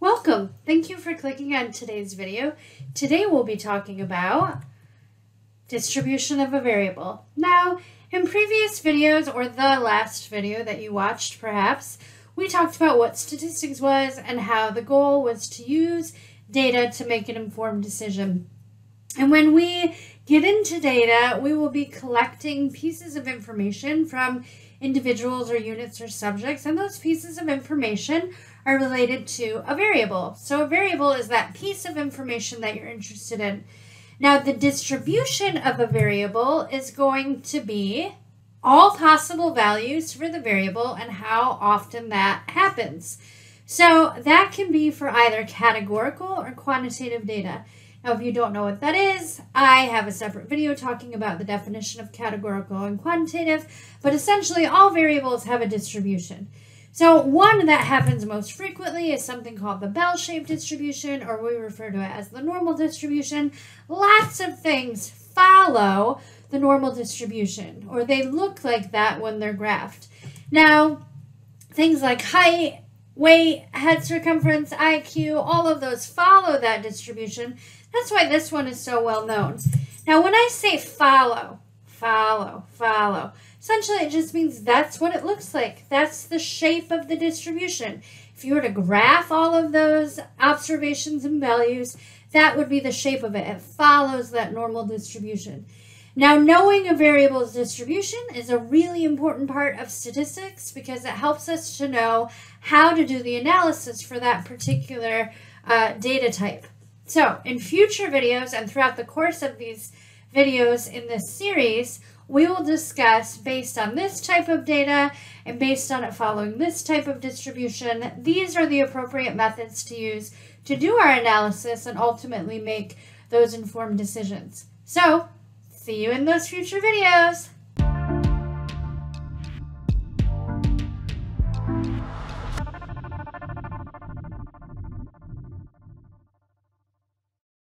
Welcome. Thank you for clicking on today's video. Today we'll be talking about distribution of a variable. Now, in previous videos or the last video that you watched perhaps, we talked about what statistics was and how the goal was to use data to make an informed decision. And when we get into data, we will be collecting pieces of information from individuals or units or subjects, and those pieces of information are related to a variable. So a variable is that piece of information that you're interested in. Now, the distribution of a variable is going to be all possible values for the variable and how often that happens. So that can be for either categorical or quantitative data. Now, if you don't know what that is, I have a separate video talking about the definition of categorical and quantitative, but essentially all variables have a distribution. So one that happens most frequently is something called the bell-shaped distribution, or we refer to it as the normal distribution. Lots of things follow the normal distribution, or they look like that when they're graphed. Now, things like height, weight, head circumference, IQ, all of those follow that distribution. That's why this one is so well known. Now, when I say follow, follow, follow, essentially it just means that's what it looks like. That's the shape of the distribution. If you were to graph all of those observations and values, that would be the shape of it. It follows that normal distribution. Now, knowing a variable's distribution is a really important part of statistics because it helps us to know how to do the analysis for that particular uh, data type. So, in future videos and throughout the course of these videos in this series, we will discuss based on this type of data and based on it following this type of distribution, these are the appropriate methods to use to do our analysis and ultimately make those informed decisions. So, See you in those future videos.